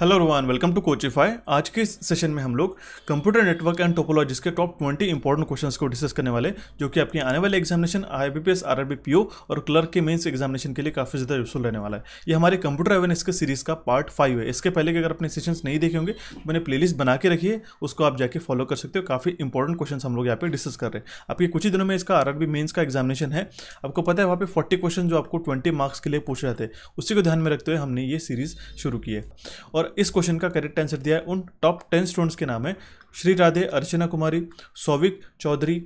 Hello Rohan welcome to Coachify आज के इस सेशन में हम लोग कंप्यूटर नेटवर्क एंड टोपोलॉजिस के टॉप 20 इंपॉर्टेंट क्वेश्चंस को डिस्कस करने वाले जो कि आपके आने वाले examination I B P S R R B O और क्लर्क के मेंस एग्जामिनेशन के लिए काफ़ी ज़्यादा यूजफुल रहने वाला है। ये हमारे कंप्यूटर अवेयरनेस के सीरीज़ का पार्ट फाइव है। इसके पहले के अगर अपने सेशन नहीं देखे होंगे, मैंने प्लेलिस्ट बना के रखी है, उसको आप जाके फॉलो कर सकते हो। काफ़ी इंपॉर्टेंट क्वेश्चन हम लोग यहाँ पे डिस्कस कर रहे हैं। आपके कुछ ही दिनों में इसका आर मेन्स का एग्जामिनेशन है। आपको पता है वहाँ पे फोर्टी क्वेश्चन जो आपको ट्वेंटी मार्क्स के लिए पूछ रहे थे उसी को ध्यान में रखते हुए हमने ये सीरीज़ शुरू की है। और इस क्वेश्चन का करेक्ट आंसर दिया है उन टॉप टेन स्टूडेंट्स के नाम है Shri Radhe, Archana Kumari, Souvik Chaudhary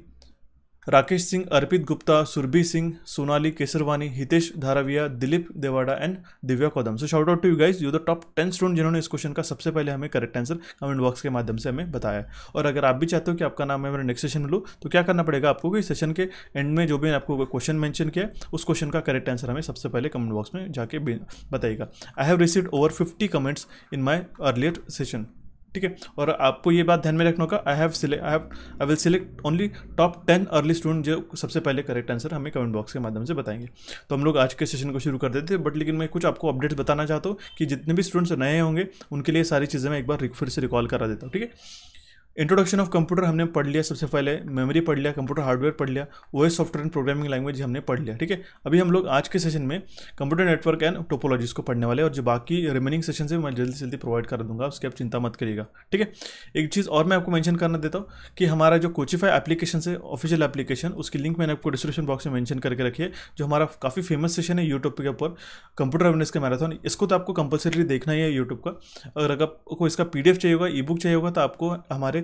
Rakesh Singh, Arpit Gupta, Surabhi Singh, Sonali Kesarwani, Hitesh Dharavia, Dilip Dewada and Divya Kaudam. So shout out to you guys you the top ten student जिन्होंने इस question का सबसे पहले हमें correct answer comment box के माध्यम से हमें बताया और अगर आप भी चाहते हो कि आपका नाम मैं मेरे नेक्स्ट सेशन में लूँ तो क्या करना पड़ेगा आपको कि सेशन के एंड में जो भी आपको क्वेश्चन मैंशन किया उस क्वेश्चन का करेक्ट आंसर हमें सबसे पहले कमेंट बॉक्स में जाके बताइएगा। I have receive over fifty comments in my earlier session ठीक है? और आपको ये बात ध्यान में रखना होगा I have select I have I will select only top ten early student जो सबसे पहले करेक्ट आंसर हमें कमेंट बॉक्स के माध्यम से बताएँगे। तो हम लोग आज के सेशन को शुरू कर देते बट लेकिन मैं कुछ आपको अपडेट्स बताना चाहता हूँ कि जितने भी स्टूडेंट्स नए होंगे, उनके लिए सारी चीज़ें मैं एक बार फिर से रिकॉल करा देता हूँ, ठीक है? इंट्रोडक्शन ऑफ़ कंप्यूटर हमने पढ़ लिया सबसे पहले मेमोरी पढ़ लिया कंप्यूटर हार्डवेयर पढ़ लिया OS software and programming language हमने पढ़ लिया, ठीक है? अभी हम लोग आज के सेशन में कंप्यूटर नेटवर्क एंड टोपोलॉजीज को पढ़ने वाले और जो बाकी रिमेनिंग सेशन से मैं जल्दी से जल्दी प्रोवाइड कर दूँगा, उसकी आप चिंता मत करिएगा, ठीक है? एक चीज़ और मैं आपको मैंशन करना देता हूँ कि हमारा जो कोचिफाई एप्लीकेशन है ऑफिशियल एप्लीकेशन उसकी लिंक मैंने आपको डिस्क्रिप्शन बॉक्स में मैंशन करके रखी है, जो हमारा काफ़ी फ़ेमस सेशन है यूट्यूब के ऊपर कंप्यूटर अवेयरनेस का मैराथन इसको तो आपको कंपलसरी देखना ही है यूट्यूब का, अगर आपको इसका पीडीएफ चाहिए होगा ई चाहिए होगा तो आपको हमारे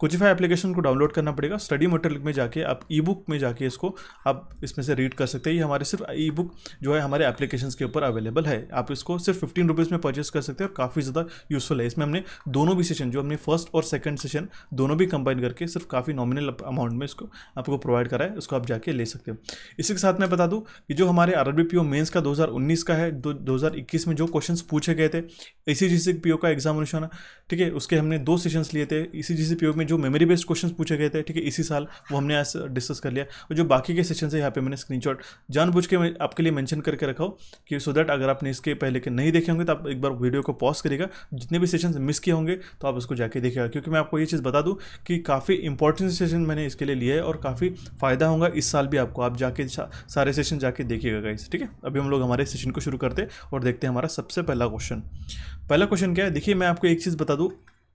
कुचिफाई एप्लीकेशन को डाउनलोड करना पड़ेगा। स्टडी मटेरियल में जाके, आप ई बुक में जाके इसको आप इसमें से रीड कर सकते हैं। ये हमारे सिर्फ़ ई बुक जो है, हमारे एप्लीकेशन के ऊपर अवेलेबल है। आप इसको सिर्फ़ फिफ्टीन रुपीज़ में परचेस कर सकते हैं और काफ़ी ज़्यादा यूजफुल है। इसमें हमने दोनों भी सेशन जो हमने फ़र्स्ट और सेकंड सेशन दोनों भी कंबाइन करके सिर्फ़ काफ़ी नॉमिनल अमाउंट में इसको आपको प्रोवाइड करा है। उसको आप जाके ले सकते हो। इसी के साथ मैं बता दूँ कि जो हमारे R B P O mains का दो हज़ार उन्नीस का है, दो हज़ार इक्कीस में जो क्वेश्चन पूछे गए थे इसी जी सी पी ओ का एग्जामिनेशन ठीक है, उसके हमने दो सेशंस लिए थे। इसी जी सी पी ओ में जो मेमोरी बेस्ड क्वेश्चन पूछे गए थे, ठीक है, इसी साल वो हमने आज डिस्कस कर लिया। और जो बाकी के सेशन है, यहाँ पे मैंने स्क्रीनशॉट जानबूझ के आपके लिए मेंशन करके रखा हूँ कि सो दैट अगर आपने इसके पहले के नहीं देखे होंगे तो आप एक बार वीडियो को पॉज करेगा जितने भी सेशन मिस किए होंगे तो आप उसको जाके देखेगा क्योंकि मैं आपको ये चीज़ बता दूँ कि काफ़ी इंपॉर्टेंट सेशन मैंने इसके लिए लिया है और काफ़ी फ़ायदा होगा। इस साल भी आपको, आप जाके सारे सेशन जाके देखिएगा गाइस ठीक है? अभी हम लोग हमारे सेशन को शुरू करते हैं और देखते हैं हमारा सबसे पहला क्वेश्चन पहला क्वेश्चन क्या है? देखिए, मैं आपको एक चीज़ बता दूँ।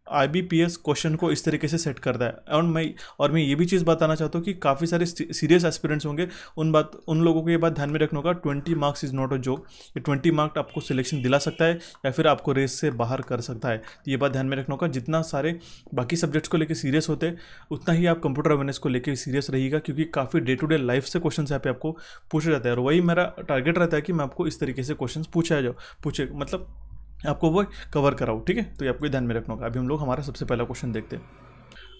I B P S question को इस तरीके से सेट करता है। और मैं और मैं ये भी चीज़ बताना चाहता हूँ कि काफ़ी सारे सीरियस एस्पिरेंट्स होंगे। उन बात, उन लोगों को ये बात ध्यान में रखना होगा twenty marks is not a joke ये ट्वेंटी मार्क्स आपको सिलेक्शन दिला सकता है या फिर आपको रेस से बाहर कर सकता है। तो ये बात ध्यान में रखना होगा। जितना सारे बाकी सब्जेक्ट्स को लेकर सीरियस होते उतना ही आप कंप्यूटर अवेयरनेस को लेकर सीरियस रहिएगा, क्योंकि काफ़ी डे टू डे लाइफ से क्वेश्चन यहाँ पे आपको पूछा जाता है। और वही मेरा टारगेट रहता है कि मैं आपको इस तरीके से क्वेश्चन पूछा जाओ पूछे मतलब आपको वो कवर कराओ ठीक है? तो ये आपको ध्यान में रखना होगा। अभी हम लोग हमारा सबसे पहला क्वेश्चन देखते हैं।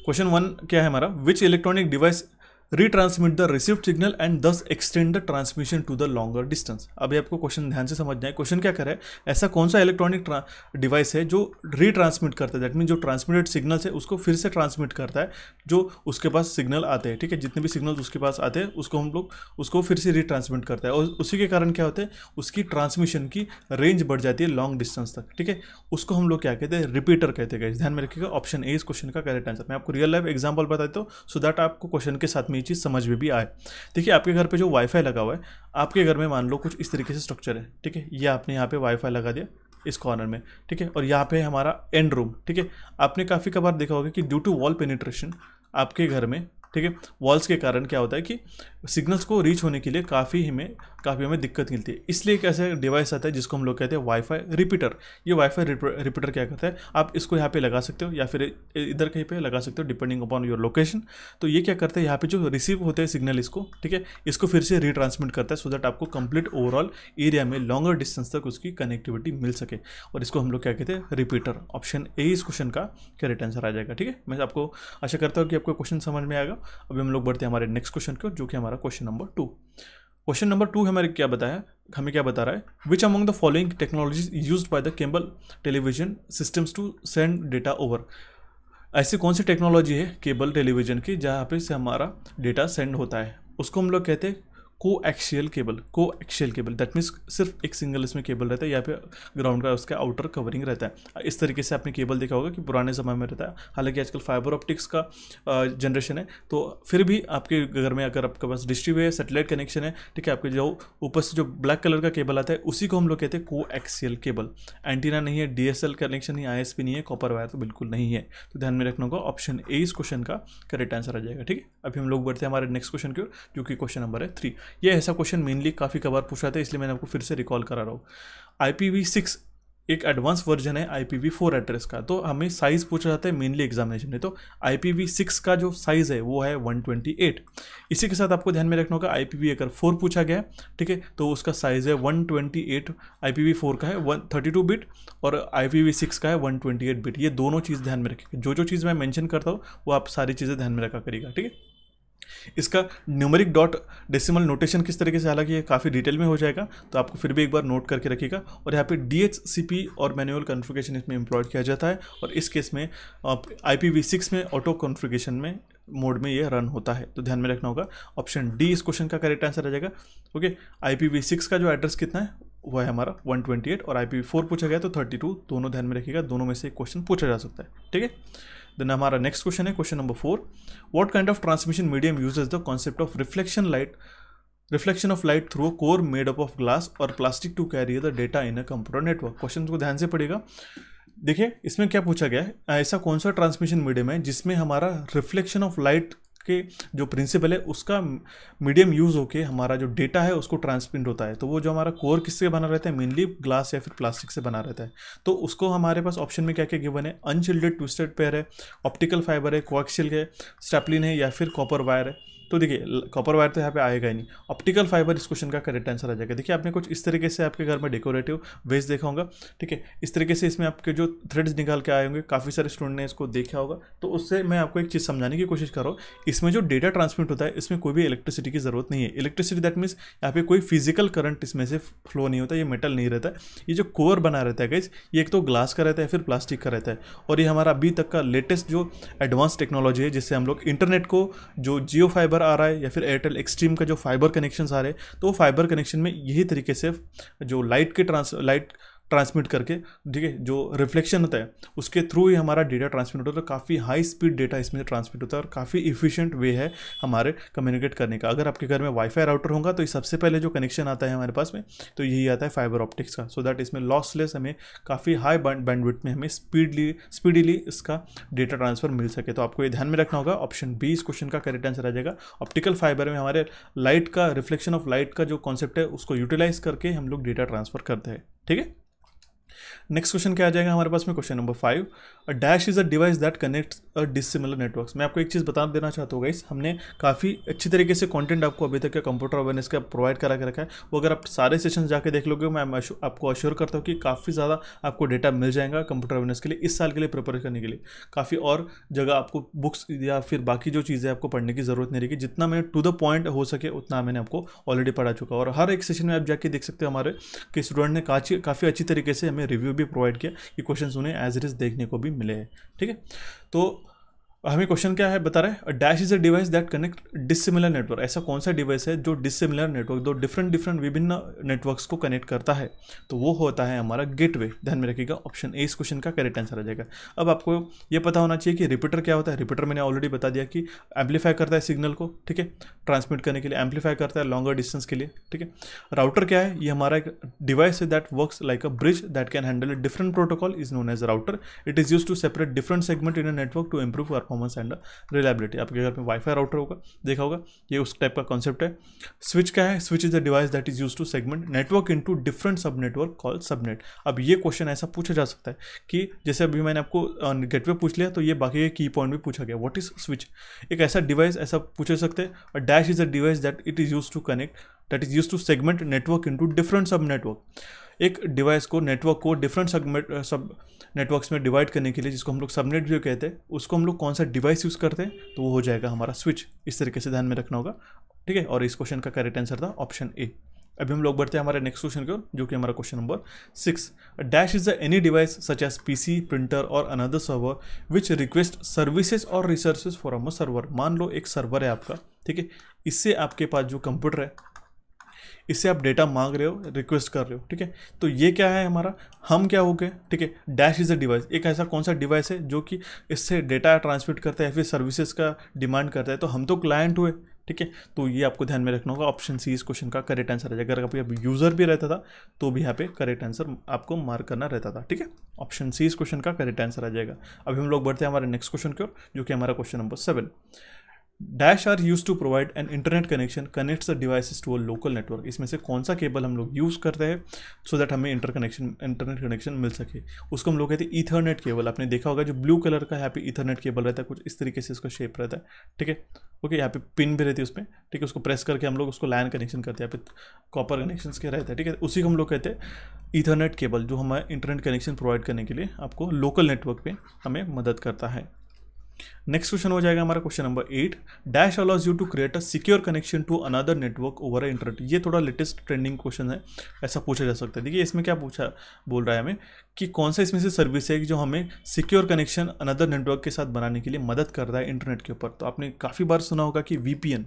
क्वेश्चन वन क्या है हमारा? Which electronic device retransmit the receive signal and thus extend the transmission to the longer distance अभी आपको क्वेश्चन ध्यान से समझना है। क्वेश्चन क्या करे ऐसा कौन सा इलेक्ट्रॉनिक डिवाइस है जो रिट्रांसमिट करता है? दैट मीन जो ट्रांसमिटेड सिग्नल है, उसको फिर से ट्रांसमिट करता है, जो उसके पास सिग्नल आते हैं। ठीक है? जितने भी सिग्नल उसके पास आते हैं, उसको हम लोग, उसको फिर से रिट्रांसमिट करता है। और उसी के कारण क्या होता है? उसकी ट्रांसमिशन की रेंज बढ़ जाती है लॉन्ग डिस्टेंस तक। ठीक है? उसको हम लोग क्या कहते हैं? रिपीटर कहते हैं ध्यान में रखिएगा ऑप्शन ए इस क्वेश्चन का करेक्ट आंसर मैं आपको रियल लाइफ एग्ज़ाम्पल बता देता हूँ सो दैट आपको क्वेश्चन के साथ में ये चीज़ समझ में भी आए। देखिए, आपके घर पे जो वाईफाई लगा हुआ है, आपके घर में मान लो कुछ इस तरीके से स्ट्रक्चर है, ठीक है? ये आपने यहाँ पे वाईफाई लगा दिया इस कॉर्नर में, ठीक है? और यहाँ पे हमारा एंड रूम ठीक है? आपने काफ़ी कबार देखा होगा कि ड्यू टू वॉल पेनिट्रेशन आपके घर में, ठीक है? वॉल्स के कारण क्या होता है कि सिग्नल्स को रीच होने के लिए काफ़ी हमें काफ़ी हमें दिक्कत मिलती है। इसलिए एक ऐसा डिवाइस आता है जिसको हम लोग कहते हैं वाईफाई रिपीटर ये वाईफाई रिपीटर क्या करता है? आप इसको यहाँ पे लगा सकते हो या फिर इधर कहीं पे लगा सकते हो डिपेंडिंग अपॉन योर लोकेशन तो ये क्या करता है? यहाँ पे जो रिसीव होते हैं सिग्नल इसको, ठीक है? इसको फिर से रीट्रांसमिट करता है सो दैट आपको कंप्लीट ओवरऑल एरिया में लॉन्गर डिस्टेंस तक उसकी कनेक्टिविटी मिल सके। और इसको हम लोग क्या कहते हैं? रिपीटर ऑप्शन ए इस क्वेश्चन का करेक्ट आंसर आ जाएगा, ठीक है? मैं आपको आशा करता हूँ कि आपको क्वेश्चन समझ में आएगा। अभी हम लोग बढ़ते हैं हमारे नेक्स्ट क्वेश्चन को जो कि हमारा question number two question number two हमारे क्या बताया? हमें क्या बता रहा है? Which among the following technologies use by the cable television systems to send data over ऐसी कौन सी टेक्नोलॉजी है केबल टेलीविज़न की जहाँ पे से हमारा डेटा सेंड होता है? उसको हम लोग कहते हैं coaxial cable coaxial cable that means सिर्फ़ एक सिंगल इसमें केबल रहता है या फिर ग्राउंड का उसका आउटर कवरिंग रहता है। इस तरीके से आपने केबल देखा होगा कि पुराने समय में रहता है। हालाँकि आजकल फाइबर ऑप्टिक्स का जनरेशन है तो फिर भी आपके घर में अगर आपके पास डिश है सेटेलाइट कनेक्शन है, ठीक है, आपके जो ऊपर से जो ब्लैक कलर का केबल आता है, उसी को हम लोग कहते हैं को एक्सियल केबल एंटीना नहीं है डी कनेक्शन नहीं आई नहीं है कॉपर वायर तो बिल्कुल नहीं है। तो ध्यान में रखना होगा ऑप्शन ए इस क्वेश्चन का करेक्ट आंसर आ जाएगा, ठीक है? अभी हम लोग बढ़ते हैं हमारे नेक्स्ट क्वेश्चन की ओर, जो कि क्वेश्चन नंबर है थ्री ये ऐसा क्वेश्चन मेनली काफ़ी कबार पूछा था, इसलिए मैंने आपको फिर से रिकॉल करा रहा हूँ। आई पी वी सिक्स एक एडवांस वर्जन है I P V four address का। तो हमें साइज़ पूछा जाता है मेनली एग्जामिनेशन में। तो आई पी वी सिक्स का जो साइज़ है, वो है वन ट्वेंटी एट इसी के साथ आपको ध्यान में रखना होगा आई पी वी अगर फोर पूछा गया ठीक है तो उसका साइज़ है one twenty eight I P V four का है वन थर्टी टू बिट और आई पी वी सिक्स का है वन ट्वेंटी एट बिट ये दोनों चीज़ ध्यान में रखेगा जो जो चीज़ मैं मैंशन करता हूँ, वो आप सारी चीज़ें ध्यान में रखा करिएगा, ठीक है? इसका न्यूमरिक डॉट डेसिमल नोटेशन किस तरीके से, हालाँकि ये काफ़ी डिटेल में हो जाएगा तो आपको फिर भी एक बार नोट करके रखिएगा। और यहाँ पे डीएचसीपी और मैनुअल कॉन्फ़िगरेशन इसमें एम्प्लॉयड किया जाता है, और इस केस में आई सिक्स में ऑटो कॉन्फ़िगरेशन में मोड में ये रन होता है। तो ध्यान में रखना होगा ऑप्शन डी इस क्वेश्चन का करेक्ट आंसर आ जाएगा। ओके आई सिक्स का जो एड्रेस कितना है, वो है हमारा 128 और आई फोर पूछा गया तो 32 दोनों ध्यान में रखिएगा, दोनों में से क्वेश्चन पूछा जा सकता है। ठीक है? देन हमारा नेक्स्ट क्वेश्चन है question number four what kind of transmission medium uses the concept of reflection light reflection of light through core made up of glass और plastic to carry the data in a computer network question को ध्यान से पड़ेगा देखिए, इसमें क्या पूछा गया है? ऐसा कौन सा ट्रांसमिशन मीडियम है जिसमें हमारा रिफ्लेक्शन ऑफ़ लाइट के जो प्रिंसिपल है, उसका मीडियम यूज़ होके हमारा जो डेटा है, उसको ट्रांसमिट होता है। तो वो जो हमारा कोर किससे बना रहता है? मेनली ग्लास या फिर प्लास्टिक से बना रहता है। तो उसको हमारे पास ऑप्शन में क्या क्या गिवन है? अनशिल्डेड ट्विस्टेड पेयर है ऑप्टिकल फाइबर है क्वाक्सिल है स्टेपलिन है या फिर कॉपर वायर है। तो देखिए कॉपर वायर तो यहाँ पे आएगा ही नहीं। ऑप्टिकल फाइबर इस क्वेश्चन का करेक्ट आंसर आ जाएगा। देखिए, आपने कुछ इस तरीके से आपके घर में डेकोरेटिव वेस्ट देखा होगा। ठीक है, इस तरीके से इसमें आपके जो थ्रेड्स निकाल के आए होंगे, काफ़ी सारे स्टूडेंट ने इसको देखा होगा। तो उससे मैं आपको एक चीज़ समझाने की कोशिश कर रहा हूँ। इसमें जो डेटा ट्रांसमिट होता है, इसमें कोई भी इलेक्ट्रिसिटी की ज़रूरत नहीं है। इलेक्ट्रिसिटी दैट मीन्स यहाँ पे कोई फ़िज़िकल करंट इसमें से फ्लो नहीं होता, ये मेटल नहीं रहता ये जो कोर बना रहता है गाइज़ ये एक तो ग्लास का रहता है, फिर प्लास्टिक का रहता है। और ये हमारा अभी तक का लेटेस्ट जो एडवांस टेक्नोलॉजी है, जिससे हम लोग इंटरनेट को जो जियो फाइबर आ रहा है या फिर एयरटेल एक्सट्रीम का जो फाइबर कनेक्शन आ रहे हैं तो फाइबर कनेक्शन में यही तरीके से जो लाइट के ट्रांस लाइट ट्रांसमिट करके, ठीक है, जो रिफ्लेक्शन होता है, उसके थ्रू ही हमारा डेटा ट्रांसमिट होता है तो काफ़ी हाई स्पीड डेटा इसमें से ट्रांसमिट होता है और काफ़ी इफिशियंट वे है हमारे कम्युनिकेट करने का। अगर आपके घर में वाईफाई राउटर होगा तो सबसे पहले जो कनेक्शन आता है हमारे पास में तो यही आता है फाइबर ऑप्टिक्स का। सो दैट इसमें लॉसलेस हमें काफ़ी हाई बैंडविथ में हमें स्पीडली स्पीडली इसका डेटा ट्रांसफ़र मिल सके। तो आपको ये ध्यान में रखना होगा ऑप्शन बी इस क्वेश्चन का करेक्ट आंसर आ जाएगा। ऑप्टिकल फाइबर में हमारे लाइट का रिफ्लेक्शन ऑफ़ लाइट का जो कॉन्सेप्ट है, उसको यूटिलाइज करके हम लोग डेटा ट्रांसफ़र करते हैं, ठीक है? नेक्स्ट क्वेश्चन क्या आ जाएगा हमारे पास में? Question number five dash is a device that connects a dissimilar networks मैं आपको एक चीज़ बता देना चाहता हूँ गाइस हमने काफ़ी अच्छी तरीके से कंटेंट आपको अभी तक कंप्यूटर अवेयरनेस का प्रोवाइड करा के रखा है। वो अगर आप सारे सेशन जाके देख लोगे, मैं आपको अश्योर करता हूँ कि काफ़ी ज़्यादा आपको डेटा मिल जाएगा कंप्यूटर अवेयरनेस के लिए, इस साल के लिए प्रिपेयर करने के लिए। काफ़ी और जगह आपको बुक्स या फिर बाकी जो चीज़ें आपको पढ़ने की ज़रूरत नहीं रहेगी। जितना मैंने टू द पॉइंट हो सके, उतना मैंने आपको ऑलरेडी पढ़ा चुका और हर एक सेशन में आप जाके देख सकते हो हमारे कि स्टूडेंट ने काफ़ी अच्छी तरीके से हमें रिव्यू भी प्रोवाइड किया कि क्वेश्चन उन्हें एज इट इज़ देखने को भी मिले हैं, ठीक है? तो हमें क्वेश्चन क्या है, बता रहे हैं? Dash is a device that connect dissimilar network ऐसा कौन सा डिवाइस है जो डिसिमिलर नेटवर्क दो डिफरेंट डिफरेंट विभिन्न नेटवर्क्स को कनेक्ट करता है? तो वो होता है हमारा गेटवे ध्यान में रखिएगा ऑप्शन ए इस क्वेश्चन का करेक्ट आंसर आ जाएगा. अब आपको ये पता होना चाहिए कि रिपीटर क्या होता है? रिपीटर मैंने ऑलरेडी बता दिया कि एम्पलीफाई करता है सिग्नल को, ठीक है? ट्रांसमिट करने के लिए एम्पलीफाई करता है लॉन्गर डिस्टेंस के लिए, ठीक है? राउटर क्या है? ये हमारा एक डिवाइस है that works like a bridge that can handle different protocol is known as router it is use to separate different segment in a network to improve performance and reliability आपके घर में wifi router होगा, देखा होगा, ये उस type का concept है। स्विच क्या है? Switch is the device that is use to segment network into different sub network call subnet अब ये क्वेश्चन ऐसा पूछा जा सकता है कि जैसे अभी मैंने आपको गेटवे पूछ लिया तो ये बाकी की पॉइंट भी पूछा गया। व्हाट इज़ स्विच एक ऐसा डिवाइस ऐसा पूछ सकते हैं। Dash is a device that it is use to connect that is use to segment network into different sub network एक डिवाइस को नेटवर्क को डिफरेंट सब सब नेटवर्क्स में डिवाइड करने के लिए जिसको हम लोग सबनेट जो कहते हैं, उसको हम लोग कौन सा डिवाइस यूज़ करते हैं तो वो हो जाएगा हमारा स्विच इस तरीके से ध्यान में रखना होगा, ठीक है? और इस क्वेश्चन का करेक्ट आंसर था ऑप्शन ए अभी हम लोग बढ़ते हैं हमारे नेक्स्ट क्वेश्चन की ओर, जो कि हमारा question number six dash is the any device such as PC printer और another server which request services और रिसोर्सेज फॉर अम सर्वर मान लो एक सर्वर है आपका, ठीक है? इससे आपके पास जो कंप्यूटर है इससे आप डेटा मांग रहे हो रिक्वेस्ट कर रहे हो, ठीक है? तो ये क्या है हमारा? हम क्या हो गए? ठीक है डैश इज़ अ डिवाइस एक ऐसा कौन सा डिवाइस है जो कि इससे डेटा ट्रांसमिट करता है फिर सर्विसेज़ का डिमांड करता है? तो हम तो क्लाइंट हुए, ठीक है? तो ये आपको ध्यान में रखना होगा ऑप्शन सी इस क्वेश्चन का करेक्ट आंसर है अगर आप यूज़र भी रहता था तो भी यहाँ पे करेक्ट आंसर आपको मार्क करना रहता था, ठीक है? ऑप्शन सी इस क्वेश्चन का करेक्ट आंसर आ जाएगा। अभी हम लोग बढ़ते हैं हमारे नेक्स्ट क्वेश्चन की ओर, जो कि हमारा question number seven dash are use to provide an internet connection connects the devices to a local network इसमें से कौन सा केबल हम लोग यूज़ करते हैं सो दैट हमें इंटर कनेक्शन इंटरनेट कनेक्शन मिल सके। उसको हम लोग कहते हैं ईथरनेट केबल आपने देखा होगा जो ब्लू कलर का यहाँ पे ईथरनेट केबल रहता है, कुछ इस तरीके से इसका शेप रहता है। ठीक है? ओके यहाँ पे पिन भी रहती है उसमें। ठीक है? उसको प्रेस करके हम लोग उसको लैन कनेक्शन करते हैं। यहाँ पे कॉपर कनेक्शन के रहते हैं। ठीक है? उसी को हम लोग कहते हैं ईथरनेट केबल जो हमारे इंटरनेट कनेक्शन प्रोवाइड करने के लिए आपको लोकल नेटवर्क पर हमें मदद करता है। नेक्स्ट क्वेश्चन हो जाएगा हमारा question number eight dash allows you to create a secure connection to another network over internet ये थोड़ा लेटेस्ट ट्रेंडिंग क्वेश्चन है। ऐसा पूछा जा सकता है। देखिए, इसमें क्या पूछा बोल रहा है हमें कि कौन सा इसमें से सर्विस है जो हमें सिक्योर कनेक्शन अनदर नेटवर्क के साथ बनाने के लिए मदद कर रहा है इंटरनेट के ऊपर? तो आपने काफ़ी बार सुना होगा कि वीपीएन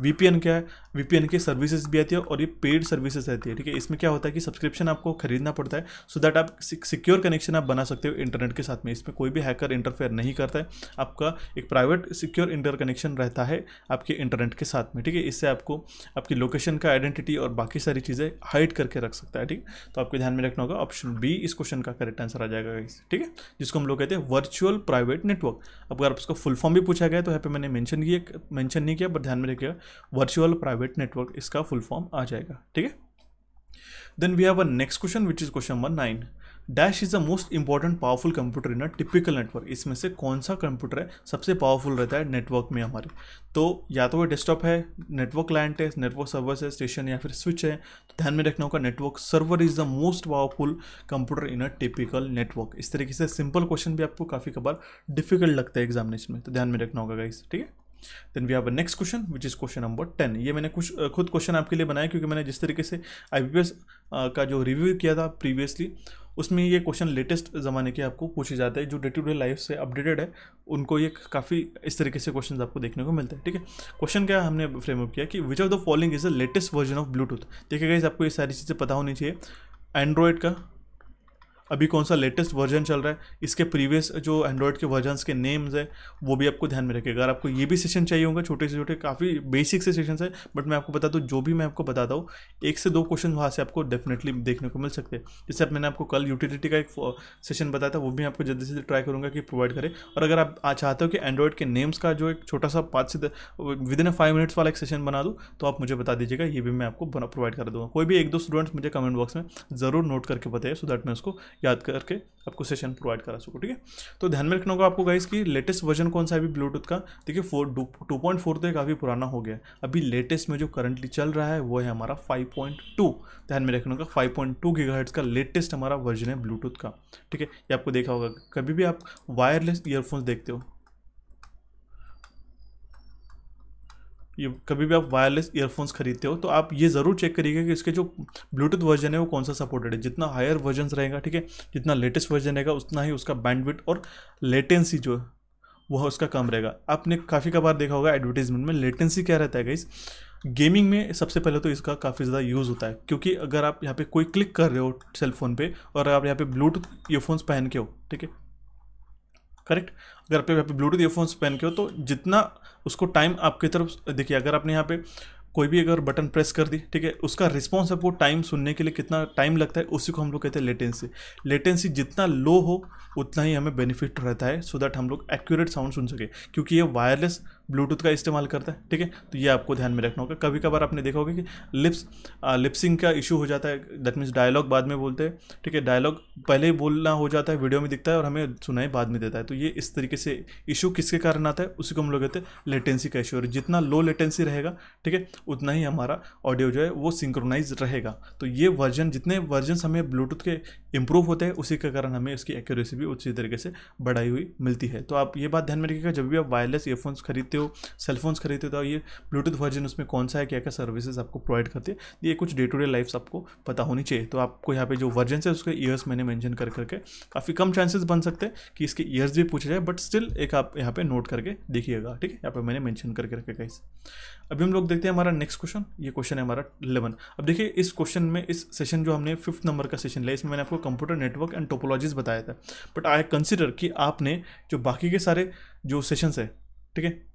वीपीएन क्या है? वीपीएन की सर्विसेज़ भी आती है और ये पेड सर्विसेज़ रहती है। ठीक है, इसमें क्या होता है कि सब्सक्रिप्शन आपको खरीदना पड़ता है सो दैट आप सिक्योर कनेक्शन आप बना सकते हो इंटरनेट के साथ में। इसमें कोई भी हैकर इंटरफेयर नहीं करता है। आपका एक प्राइवेट सिक्योर इंटर कनेक्शन रहता है आपके इंटरनेट के साथ में, ठीक है? इससे आपको आपकी लोकेशन का आइडेंटिटी और बाकी सारी चीज़ें हाइड करके रख सकता है, ठीक तो आपको ध्यान में रखना होगा ऑप्शन बी इस क्वेश्चन का करेक्ट आंसर आ जाएगा ठीक है? जिसको हम लोग कहते हैं वर्चुअल प्राइवेट नेटवर्क अब अगर उसका फुल फॉर्म भी पूछा गया तो यहाँ पे मैंने मेंशन किया मेंशन नहीं किया बट ध्यान में रखिएगा वर्चुअल प्राइवेट नेटवर्क इसका फुल फॉर्म आ जाएगा, ठीक है? Then we have a next question which is question number nine dash is the most important powerful computer in a typical network इसमें से कौन सा कंप्यूटर है? सबसे पावरफुल रहता है नेटवर्क में हमारे। तो या तो वो डेस्कटॉप है नेटवर्क क्लाइंट है नेटवर्क सर्वर है स्टेशन या फिर स्विच है तो ध्यान में रखना होगा network server is the most powerful computer in a typical network इस तरीके से सिंपल क्वेश्चन भी आपको काफ़ी कबार डिफ़िकल्ट लगता है एग्जामिनेशन में तो ध्यान में रखना होगा गाइस ठीक है? Then we have a next question which is question number ten ये मैंने कुछ खुद क्वेश्चन आपके लिए बनाया क्योंकि मैंने जिस तरीके से आई का जो रिव्यू किया था प्रीवियसली उसमें ये क्वेश्चन लेटेस्ट ज़माने के आपको पूछे जाते हैं, जो डे टू डे लाइफ से अपडेटेड है, उनको ये काफ़ी इस तरीके से क्वेश्चन आपको देखने को मिलते हैं, ठीक है? क्वेश्चन क्या हमने फ्रेमअप किया कि which of the following is the latest version of Bluetooth देखिएगा आपको ये सारी चीज़ें पता होनी चाहिए एंड्रॉयड का अभी कौन सा लेटेस्ट वर्जन चल रहा है? इसके प्रीवियस जो एंड्रॉयड के वर्जन्स के नेम्स है, वो भी आपको ध्यान में रखेगा अगर आपको ये भी सेशन चाहिए होंगे, छोटे से छोटे, काफ़ी बेसिक से सेशन है बट मैं आपको बता दूँ, जो भी मैं आपको बताता हूँ, एक से दो क्वेश्चन वहाँ से आपको डेफिनेटली देखने को मिल सकते हैं। जैसे मैंने आपको कल यूटिलिटी का एक सेशन बताया था, वो भी आपको जल्दी से ट्राई करूँगा कि प्रोवाइड करें। और अगर आप चाहते हो कि एंड्रॉयड के नेम्स का जो एक छोटा सा पाँच से विद इन फाइव मिनट्स वाला एक सेशन बना दूँ तो आप मुझे बता दीजिएगा, ये भी मैं आपको प्रोवाइड कर दूँगा। कोई भी एक दो स्टूडेंट्स मुझे कमेंट बॉक्स में ज़रूर नोट करके बताइए सो दैट मैं उसको याद करके आपको सेशन प्रोवाइड करा सको, ठीक है? तो ध्यान में रखना होगा आपको गाइस की लेटेस्ट वर्जन कौन सा है अभी ब्लूटूथ का? देखिए फोर टू पॉइंट फोर तो काफ़ी पुराना हो गया अभी लेटेस्ट में जो करंटली चल रहा है, वो है हमारा फाइव पॉइंट टू ध्यान में रखना होगा फाइव पॉइंट टू का लेटेस्ट हमारा वर्जन है ब्लूटूथ का, ठीक है? ये आपको देखा होगा, कभी भी आप वायरलेस ईयरफोन्स देखते हो ये कभी भी आप वायरलेस ईयरफोन्स खरीदते हो तो आप ये ज़रूर चेक करिएगा कि इसके जो ब्लूटूथ वर्जन है वो कौन सा सपोर्टेड है। जितना हायर वर्जन रहेगा, ठीक है, जितना लेटेस्ट वर्जन रहेगा, उतना ही उसका बैंडविड और लेटेंसी जो है, वह उसका कम रहेगा। आपने काफ़ी का देखा होगा एडवर्टीजमेंट में लेटेंसी क्या रहता है गाइस गेमिंग में सबसे पहले तो इसका काफ़ी ज़्यादा यूज़ होता है, क्योंकि अगर आप यहाँ पे कोई क्लिक कर रहे हो सेल फ़ोन पे और आप यहाँ पे ब्लूटूथ ईयरफोन्स पहन के हो, ठीक है करेक्ट अगर आप यहाँ पे ब्लूटूथ ईयरफोन्स पहन के हो तो जितना उसको टाइम आपकी तरफ़ देखिए, अगर आपने यहाँ पे कोई भी अगर बटन प्रेस कर दी, ठीक है, उसका रिस्पॉन्स आपको टाइम सुनने के लिए कितना टाइम लगता है, उसी को हम लोग कहते हैं लेटेंसी लेटेंसी जितना लो हो, उतना ही हमें बेनिफिट रहता है सो दैट हम लोग एक्यूरेट साउंड सुन सके, क्योंकि ये वायरलेस ब्लूटूथ का इस्तेमाल करता है, ठीक है? तो ये आपको ध्यान में रखना होगा। कभी कभार आपने देखा होगा कि लिप्स लिपसिंग का इशू हो जाता है। दैट मीन्स डायलॉग बाद में बोलते हैं, ठीक है? डायलॉग पहले ही बोलना हो जाता है वीडियो में दिखता है और हमें सुनाई बाद में देता है। तो ये इस तरीके से इशू किसके कारण आता है? उसी को हम लोग कहते हैं लेटेंसी का इशू और जितना लो लेटेंसी रहेगा, ठीक है? उतना ही हमारा ऑडियो जो है वो सिंक्रोनाइज रहेगा। तो ये वर्जन जितने वर्जन हमें ब्लूटूथ के इंप्रूव होते हैं, उसी के कारण हमें इसकी एक्यूरेसी भी उसी तरीके से बढ़ाई हुई मिलती है। तो आप ये बात ध्यान में रखिएगा, जब भी आप वायरलेस ईयरफोन्स खरीदते हो सेलफोन्स खरीदते हो तो ये ब्लूटूथ वर्जन उसमें कौन सा है क्या क्या सर्विसेज़ आपको प्रोवाइड करते है ये कुछ डे टू डे लाइफ आपको पता होनी चाहिए। तो आपको यहाँ पे जो वर्जन है, उसके ईयर्स मैंने मैंशन कर करके काफ़ी कम चांसेस बन सकते हैं कि इसके ईयर्स भी पूछे जाए बट स्टिल एक आप यहाँ पे नोट करके देखिएगा, ठीक है? यहाँ पे मैंने मैंशन करके रखे गाइस अभी हम लोग देखते हैं हमारा नेक्स्ट क्वेश्चन ये क्वेश्चन है हमारा इलेवन अब देखिए, इस क्वेश्चन में, इस सेशन जो हमने फिफ्थ नंबर का सेशन लिया, इसमें मैंने आपको कंप्यूटर नेटवर्क एंड टोपोलॉजीज बताया था। बट आई कंसिडर कि आपने जो बाकी के सारे जो सेशंस है, ठीक है?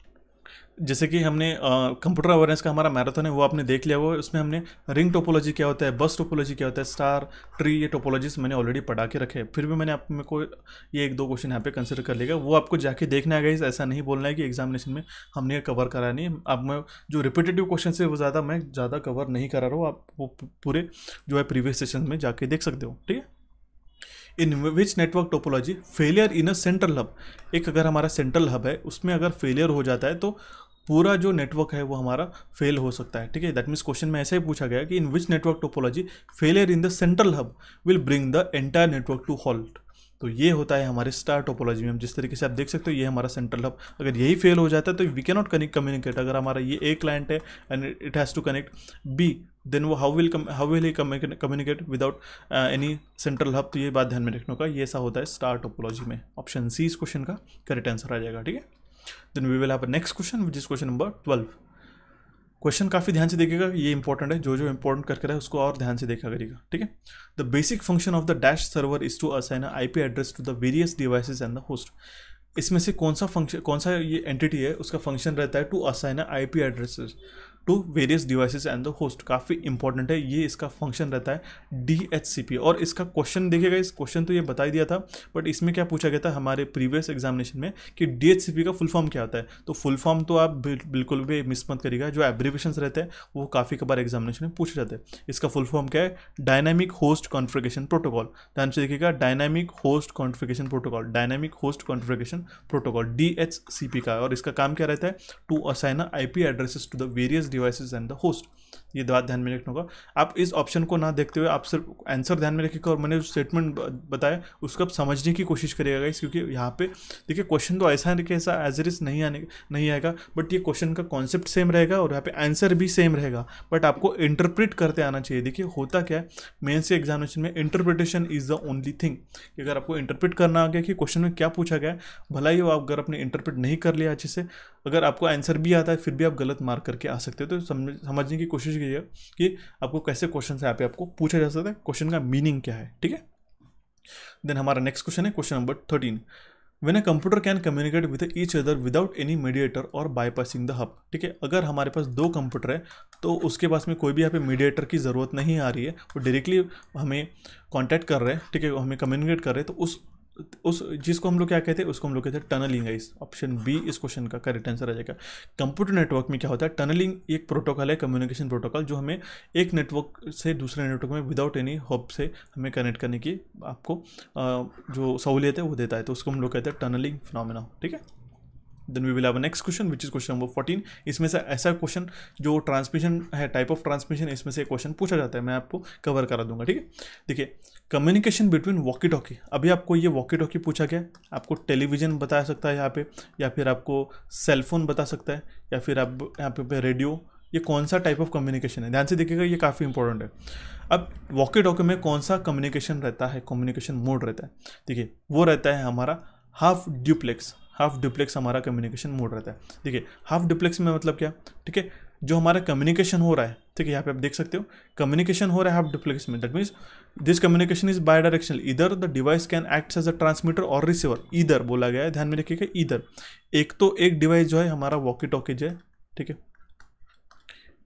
जैसे कि हमने कंप्यूटर अवेयरनेस का हमारा मैराथन है, वो आपने देख लिया, वो उसमें हमने रिंग टोपोलॉजी क्या होता है बस टोपोलॉजी क्या होता है स्टार ट्री ये टोपोलॉजीज मैंने ऑलरेडी पढ़ा के रखे फिर भी मैंने आप मेरे को, ये एक दो क्वेश्चन यहाँ पे कंसिडर कर लेगा वो आपको जाके देखना है गाइज़ ऐसा नहीं बोलना है कि एग्जामिनेशन में हमने कवर करा नहीं अब मैं, जो रिपीटेटिव क्वेश्चन है, वो ज़्यादा, मैं ज़्यादा कवर नहीं करा रहा हूँ, आप वो पूरे जो है प्रीवियस सेशन में जाके देख सकते हो, ठीक है? In which network topology failure in a central hub एक अगर हमारा सेंट्रल हब है, उसमें अगर फेलियर हो जाता है तो पूरा जो नेटवर्क है, वो हमारा फेल हो सकता है, ठीक है? दैट मीन्स क्वेश्चन में ऐसा ही पूछा गया कि in which network topology failure in the central hub will bring the entire network to halt तो ये होता है हमारे स्टार टोपोलॉजी में। हम जिस तरीके से आप देख सकते हो, ये हमारा सेंट्रल हब अगर यही फेल हो जाता है तो we can not connect communicate अगर हमारा ये ए क्लाइंट है and it has to connect B then वो how will how will he communicate without any central hub तो ये बात ध्यान में रखने का। ये ऐसा होता है स्टार टोपोलॉजी में। ऑप्शन सी इस क्वेश्चन का करेक्ट आंसर आ जाएगा, ठीक है? Then we will have next question which is question number twelve question काफ़ी ध्यान से देखेगा ये इंपॉर्टेंट है जो जो इंपॉर्टेंट करके रहा है उसको और ध्यान से देखा करेगा ठीक है? The basic function of the dash server is to assign I P address to the various devices and the host इसमें से कौन सा फ़ंक्शन कौन सा ये एंटिटी है, उसका फ़ंक्शन रहता है to assign I P addresses to various devices and the host काफ़ी इंपॉर्टेंट है, ये इसका फ़ंक्शन रहता है डी एच सी पी और इसका क्वेश्चन देखिएगा, इस क्वेश्चन तो ये बता ही दिया था बट इसमें क्या पूछा गया था हमारे प्रीवियस एग्जामिनेशन में कि डी एच सी पी का फुल फॉर्म क्या होता है। तो फुल फॉर्म तो आप बिल्कुल भी मिस मत करिएगा, जो एब्रीवेशन रहते हैं, वो काफ़ी कबार एग्जामिनेशन में पूछे जाते हैं। इसका फुल फॉर्म क्या है? डायनामिक होस्ट कॉन्फ्रिगेशन प्रोटोकॉल ध्यान से देखिएगा dynamic host configuration protocol dynamic host configuration protocol D H C P का और इसका काम क्या रहता है? To assign I P addresses to the various devices and the host ये बात ध्यान में रखना होगा। आप इस ऑप्शन को ना देखते हुए आप सिर्फ़ आंसर ध्यान में रखिएगा और मैंने जो स्टेटमेंट बताया, उसको आप समझने की कोशिश करिएगा इस क्योंकि यहाँ पे देखिए क्वेश्चन तो ऐसा है कि ऐसा एज इज़ नहीं आने, नहीं आएगा बट ये क्वेश्चन का कॉन्सेप्ट सेम रहेगा और यहाँ पे आंसर भी सेम रहेगा। बट आपको इंटरप्रिट करते आना चाहिए। देखिए, होता क्या है? मेन से एग्जामिनेशन में interpretation is the only thing अगर आपको इंटरप्रिट करना आ गया कि क्वेश्चन में क्या पूछा गया भला ही वो आप अगर आपने इंटरप्रिट नहीं कर लिया अच्छे से, अगर आपको आंसर भी आता है, फिर भी आप गलत मार्क करके आ सकते हो। तो समझने की कोशिश कीजिए कि आपको कैसे क्वेश्चन यहाँ पे आपको पूछा जा सकता है क्वेश्चन का मीनिंग क्या है, ठीक है? देन हमारा नेक्स्ट क्वेश्चन है question number thirteen when a computer can communicate with each other without any mediator और बाईपासिंग द हब ठीक है? अगर हमारे पास दो कंप्यूटर है तो उसके पास में कोई भी यहाँ पे मीडिएटर की ज़रूरत नहीं आ रही है, वो डायरेक्टली हमें कांटेक्ट कर रहे हैं, ठीक है? हमें कम्युनिकेट कर रहे हैं तो उस उस, जिसको हम लोग क्या कहते हैं, उसको हम लोग कहते हैं टनलिंग है इस ऑप्शन बी इस क्वेश्चन का करेक्ट आंसर आ जाएगा। कंप्यूटर नेटवर्क में क्या होता है? टनलिंग एक प्रोटोकॉल है कम्युनिकेशन प्रोटोकॉल जो हमें एक नेटवर्क से दूसरे नेटवर्क में विदाउट एनी हब से हमें कनेक्ट करने की आपको जो सहूलियत है वो देता है। तो उसको हम लोग कहते हैं टनलिंग फिनोमिना ठीक है? Then we will have next question which is question number fourteen इसमें से ऐसा क्वेश्चन जो ट्रांसमिशन है टाइप ऑफ़ ट्रांसमिशन इसमें से क्वेश्चन पूछा जाता है। मैं आपको कवर करा दूँगा, ठीक है? देखिए कम्युनिकेशन बिटवीन वॉकी टॉकी अभी आपको ये वॉकी टॉकी पूछा गया आपको टेलीविज़न बता सकता है यहाँ पे, या फिर आपको सेलफोन बता सकता है, या फिर आप यहाँ पे रेडियो ये कौन सा टाइप ऑफ़ कम्युनिकेशन है? ध्यान से देखिएगा, ये काफ़ी इंपॉर्टेंट है। अब वॉकी टॉकी में कौन सा कम्युनिकेशन रहता है? कम्युनिकेशन मोड रहता है। देखिए, वो रहता है हमारा हाफ़ ड्यूप्लेक्स हाफ़ डुप्लेक्स हमारा कम्युनिकेशन मोड रहता है। देखिए हाफ़ डुप्लेक्स में मतलब क्या? ठीक है, जो हमारा कम्युनिकेशन हो रहा है, ठीक है, यहाँ पे आप देख सकते हो कम्युनिकेशन हो रहा है हाफ़ डुप्लेक्स में। That means this communication is bidirectional इधर the device can act as a transmitter और रिसीवर इधर बोला गया है, ध्यान में रखिएगा, इधर। एक तो एक डिवाइस जो है, हमारा वॉकी टॉकीज है, ठीक है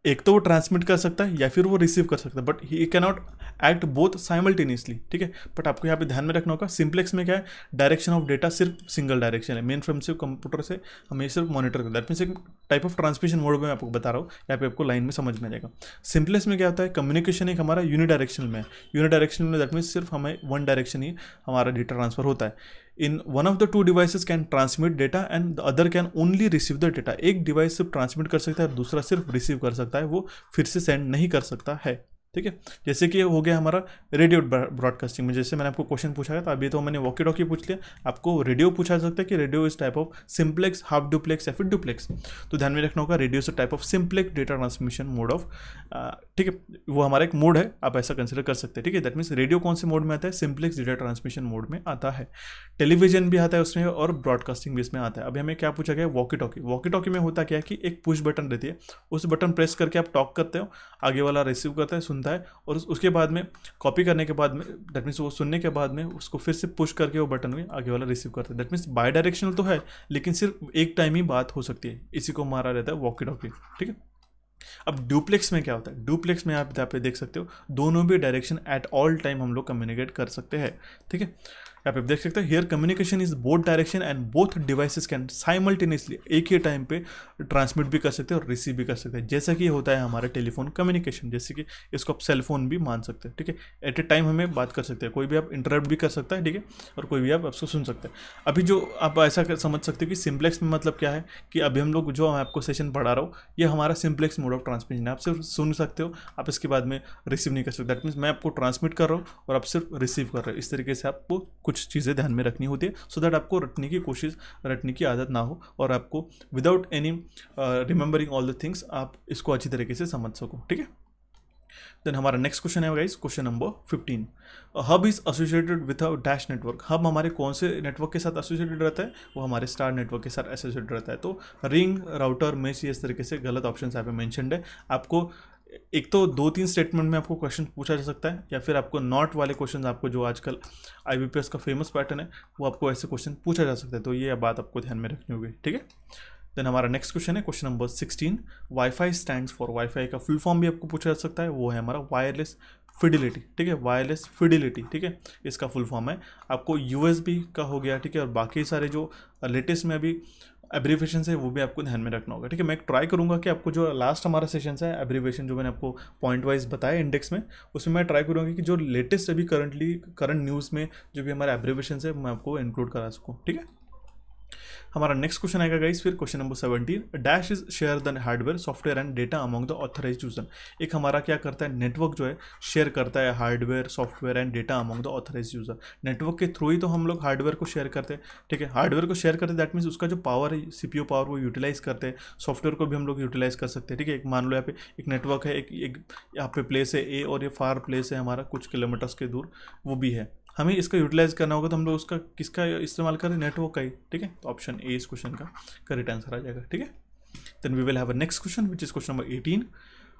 एक तो वो ट्रांसमिट कर सकता है या फिर वो रिसीव कर सकता है but he cannot act both simultaneously ठीक है? बट आपको यहाँ पे ध्यान में रखना होगा सिंप्लेक्स में क्या है? डायरेक्शन ऑफ़ डेटा सिर्फ़ सिंगल डायरेक्शन है। मेन फ्रेम से कंप्यूटर से हमें सिर्फ़ मॉनिटर करता है। दैट मीन्स एक टाइप ऑफ़ ट्रांसमिशन मोड में आपको बता रहा हूँ, यहाँ पे आपको लाइन में समझ में आ जाएगा। सिंप्लेक्स में क्या होता है? कम्युनिकेशन एक हमारा यूनिडायरेक्शनल में है। यूनिडायरेक्शनल में दैट मीन्स सिर्फ़ हमें वन डायरेक्शन ही हमारा डेटा ट्रांसफ़र होता है। In one of the two devices can transmit data and the other can only receive the data एक डिवाइस सिर्फ़ ट्रांसमिट कर सकता है, दूसरा सिर्फ़ रिसीव कर सकता है, वो फिर से सेंड नहीं कर सकता है। ठीक है? जैसे कि हो गया हमारा रेडियो ब्रॉडकास्टिंग में। जैसे मैंने आपको क्वेश्चन पूछा है तो अभी तो मैंने वॉकी टॉकी पूछ लिया। आपको रेडियो पूछा जा सकता है कि radio is type of simplex half duplex या फिर डुप्लेक्स तो ध्यान में रखना होगा, radio is type of simplex data transmission mode of ठीक है? वो हमारा एक मोड है, आप ऐसा कंसिडर कर सकते हैं, ठीक है? दैट मीन्स रेडियो कौन से मोड में आता है? सिंप्लेक्स डेटा ट्रांसमिशन मोड में आता है। टेलीविज़न भी आता है उसमें और ब्रॉडकास्टिंग भी इसमें आता है। अभी हमें क्या पूछा गया वॉकी टॉकी वॉकी टॉकी में होता क्या है कि एक पुश बटन रहती है, उस बटन प्रेस करके आप टॉक करते हो, आगे वाला रिसीव करता है, सुनता है और उसके बाद में कॉपी करने के बाद में दैट मीन्स वो सुनने के बाद में उसको फिर से पुश करके वो बटन में आगे वाला रिसीव करता है। दैट मीन्स बाई डायरेक्शनल तो है, लेकिन सिर्फ़ एक टाइम ही बात हो सकती है। इसी को मारा रहता है वॉकी टॉकी ठीक है? अब डुप्लेक्स में क्या होता है? डुप्लेक्स में आप यहाँ पे देख सकते हो, दोनों भी डायरेक्शन एट ऑल टाइम हम लोग कम्युनिकेट कर सकते हैं, ठीक है? यहाँ पे देख सकते हैं here communication is both direction and both devices can simultaneously एक ही टाइम पे ट्रांसमिट भी कर सकते हैं और रिसीव भी कर सकते हैं। जैसा कि होता है हमारे टेलीफोन कम्युनिकेशन जैसे कि इसको आप सेल फ़ोन भी मान सकते हैं, ठीक है? एट ए टाइम हमें बात कर सकते हैं। कोई भी आप इंटरप्ट भी कर सकता है, ठीक है? और कोई भी आप उसको सुन सकते हैं। अभी जो आप ऐसा समझ सकते हो कि सिम्प्लेक्स में मतलब क्या है कि अभी हम लोग जो मैं आपको सेशन पढ़ा रहा हूँ, ये हमारा सिम्प्लेक्स मोड ऑफ़ ट्रांसमिशन है। आप सिर्फ़ सुन सकते हो, आप इसके बाद में रिसीव नहीं कर सकते। दैट मीन्स मैं आपको ट्रांसमिट कर रहा हूँ और आप सिर्फ़ रिसीव कर रहे हो। इस तरीके से आपको कुछ चीज़ें ध्यान में रखनी होती है सो दैट आपको रटने की कोशिश, रटने की आदत ना हो और आपको without any remembering all the things आप इसको अच्छी तरीके से समझ सको, ठीक है? देन हमारा नेक्स्ट क्वेश्चन है guys question number fifteen hub is associated with a dash network hub हमारे कौन से नेटवर्क के साथ एसोसिएटेड रहता है? वो हमारे स्टार नेटवर्क के साथ एसोसिएटेड रहता है। तो रिंग राउटर मेश इस तरीके से गलत ऑप्शन यहाँ पे मैंशनड है। आपको एक तो दो तीन स्टेटमेंट में आपको क्वेश्चन पूछा जा सकता है, या फिर आपको नॉट वाले क्वेश्चन आपको जो आजकल आई का फ़ेमस पैटर्न है, वो आपको ऐसे क्वेश्चन पूछा जा सकता है। तो ये बात आपको ध्यान में रखनी होगी, ठीक है? देन हमारा नेक्स्ट क्वेश्चन है question number sixteen WiFi stand for WiFi का फुल फॉर्म भी आपको पूछा जा सकता है, वो है हमारा वायरलेस फिडिलिटी ठीक है? वायरलेस फिडिलिटी ठीक है? इसका फुल फॉर्म है। आपको यूएसबी का हो गया, ठीक है? और बाकी सारे जो लेटेस्ट में अभी एब्रीवेशन है वो भी आपको ध्यान में रखना होगा। ठीक है, मैं ट्राई करूँगा कि आपको जो लास्ट हमारा सेशन है एब्रीवेशन जो मैंने आपको पॉइंट वाइज बताया इंडेक्स में, उसमें मैं ट्राई करूँगा कि जो लेटेस्ट अभी करंटली करंट न्यूज़ में जो भी हमारे एब्रीवेशन है, मैं आपको इंक्लूड करा सकूँ। ठीक है? हमारा नेक्स्ट क्वेश्चन आएगा गाइस फिर question number seventeen dash is share the hardware software and data among the authorize user एक हमारा क्या करता है? नेटवर्क जो है शेयर करता है hardware software and data among the authorize user network के थ्रू ही तो हम लोग हार्डवेयर को शेयर करते हैं, ठीक है? हार्डवेयर को शेयर करते हैं दैट मीन्स उसका जो पावर है सी पावर वो यूटिलाइज करते हैं. सॉफ्टवेयर को भी हम लोग यूटिलाइज कर सकते हैं, ठीक है? एक मान लो यहाँ पे एक नेटवर्क है, एक एक यहाँ पे प्लेस है ए और ये फार प्लेस है हमारा, कुछ किलोमीटर्स के दूर, वो भी है. हमें इसका यूटिलाइज करना होगा तो हम लोग उसका किसका इस्तेमाल करें नेटवर्क का ही, ठीक है? तो ऑप्शन ए इस क्वेश्चन का करेक्ट आंसर आ जाएगा, ठीक है? Then we will have a next question which is question number eighteen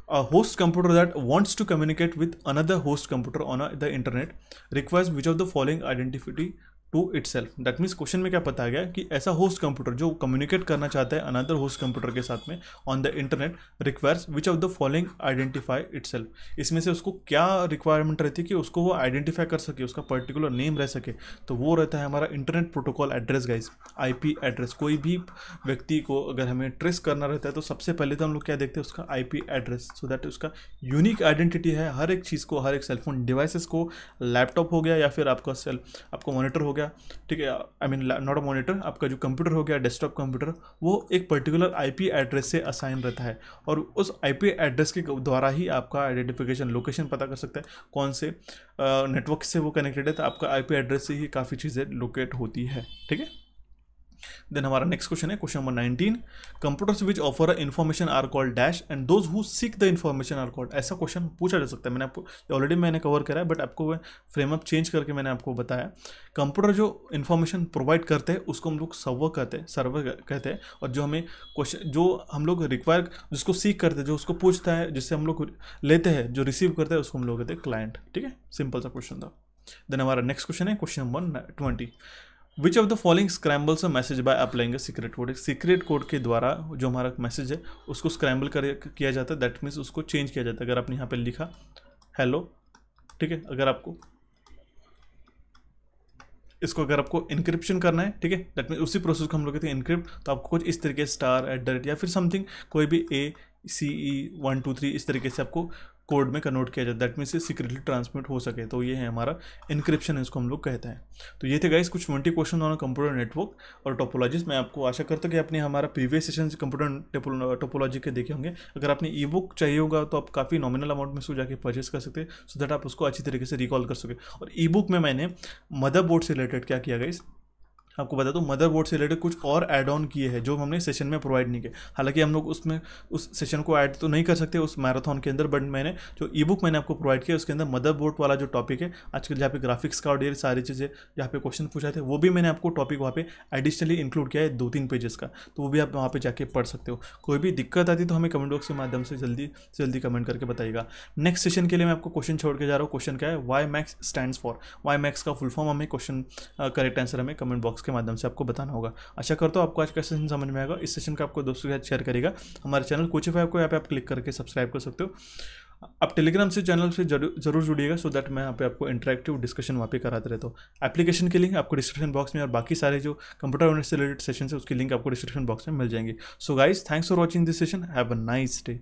a host computer that wants to communicate with another host computer on the internet requires which of the following identify to itself that means question में क्या पता गया कि ऐसा host computer जो communicate करना चाहता है अनदर होस्ट कंप्यूटर के साथ में on the internet requires which of the following identify itself इसमें से उसको क्या रिक्वायरमेंट रहती है कि उसको वो आइडेंटिफाई कर सके, उसका पर्टिकुलर नेम रह सके? तो वो रहता है हमारा internet protocol address guys I address कोई भी व्यक्ति को अगर हमें ट्रेस करना रहता है तो सबसे पहले तो हम लोग क्या देखते हैं? उसका आईपी एड्रेस सो दैट उसका यूनिक आइडेंटिटी है। हर एक चीज़ को, हर एक सेलफोन डिवाइसेस को लैपटॉप हो गया या फिर आपका सेल आपका मॉनिटर हो गया। ठीक है I mean not a monitor आपका जो कंप्यूटर हो गया डेस्कटॉप कंप्यूटर वो एक पर्टिकुलर आईपी एड्रेस से असाइन रहता है। और उस आईपी एड्रेस के द्वारा ही आपका आइडेंटिफिकेशन लोकेशन पता कर सकता है कौन से नेटवर्क से वो कनेक्टेड है तो आपका आईपी एड्रेस से ही काफ़ी चीज़ें लोकेट होती है। ठीक है? देन हमारा नेक्स्ट क्वेश्चन है question number nineteen computers which offer information are called dash and those who seek the information are called ऐसा क्वेश्चन पूछा जा सकता है। मैंने आपको ऑलरेडी मैंने कवर करा है बट आपको फ्रेम अप चेंज करके मैंने आपको बताया कंप्यूटर जो इन्फॉर्मेशन प्रोवाइड करते हैं, उसको हम लोग सर्वर कहते हैं सर्वर कहते हैं। और जो हमें क्वेश्चन जो हम लोग रिक्वायर जिसको सीख करते हैं, जो उसको पूछता है, जिससे हम लोग लेते हैं, जो रिसीव करते हैं, उसको हम लोग कहते हैं क्लाइंट ठीक है? सिंपल सा क्वेश्चन था। देन हमारा नेक्स्ट क्वेश्चन है question number twenty which of the following scrambles a message by applying a secret code एक सीक्रेट कोड के द्वारा जो हमारा मैसेज है, उसको स्क्रैम्बल कर, किया जाता है दैट मीन्स उसको चेंज किया जाता है। अगर आपने यहाँ पे लिखा हेलो ठीक है, अगर आपको, इसको अगर आपको इनक्रिप्शन करना है, ठीक है दैट मीन उसी प्रोसेस को हम लोग कहते हैं इनक्रिप्ट तो आपको कुछ इस तरीके स्टार एट द रेट या फिर समथिंग कोई भी A C E one two three इस तरीके से आपको कोड में कन्वर्ट किया जाए दैट मीन्स ये सीक्रेटली ट्रांसमिट हो सके तो ये है हमारा इंक्रिप्शन इसको हम लोग कहते हैं। तो ये थे गाइस कुछ twenty question on computer network और टोपोलॉजीज मैं आपको आशा करता हूँ कि आपने हमारा प्रीवियस सेशन कंप्यूटर टोपोलॉजी के देखे होंगे। अगर आपने ई बुक चाहिए होगा तो आप काफ़ी नॉमिनल अमाउंट में उसको जाके परचेस कर सकते हैं सो दैट आप उसको अच्छी तरीके से रिकॉल कर सके। और ई बुक में मैंने मदर बोर्ड से रिलेटेड क्या किया गया आपको बता दूँ मदरबोर्ड से रिलेटेड कुछ और ऐड ऑन किए हैं जो हमने सेशन में प्रोवाइड नहीं किए। हालाँकि हम लोग उसमें, उस सेशन को ऐड तो नहीं कर सकते उस मैराथन के अंदर बट मैंने जो ई बुक मैंने आपको प्रोवाइड किया, उसके अंदर मदरबोर्ड वाला जो टॉपिक है, आजकल जहाँ पे ग्राफिक्स का और ढेर सारी चीज़ें जहाँ पे क्वेश्चन पूछा थे, वो भी मैंने आपको टॉपिक वहाँ पे एडिशनली इंक्लूड किया है दो तीन पेजेस का। तो वो भी आप वहाँ पर जाके पढ़ सकते हो। कोई भी दिक्कत आती तो हमें कमेंट बॉक्स के माध्यम से जल्दी से जल्दी कमेंट करके बताइएगा। नेक्स्ट सेशन के लिए मैं आपको क्वेश्चन छोड़ के जा रहा हूँ। क्वेश्चन क्या है? WiMAX stand for WiMAX का फुल फॉर्म हमें क्वेश्चन करेक्ट आंसर हमें कमेंट बॉक्स के माध्यम से आपको बताना होगा। आशा करता हूँ आपको आज का सेशन समझ में आएगा। इस सेशन का आपको दोस्तों के साथ शेयर करेगा हमारे चैनल कोचिफाई आपको यहाँ पे आप क्लिक करके सब्सक्राइब कर सकते हो। आप टेलीग्राम से चैनल से ज़रूर जुड़िएगा सो दैट मैं यहाँ पे आपको इंटरेक्टिव डिस्कशन वहाँ पे कराते रहता हूँ। एप्लीकेशन के लिंक आपको डिस्क्रिप्शन बॉक्स में और बाकी सारे जो कंप्यूटर से रिलेटेड सेशन है उसकी लिंक आपको डिस्क्रिप्शन बॉक्स में मिल जाएँगे। So guys thanks for watching this session have a nice day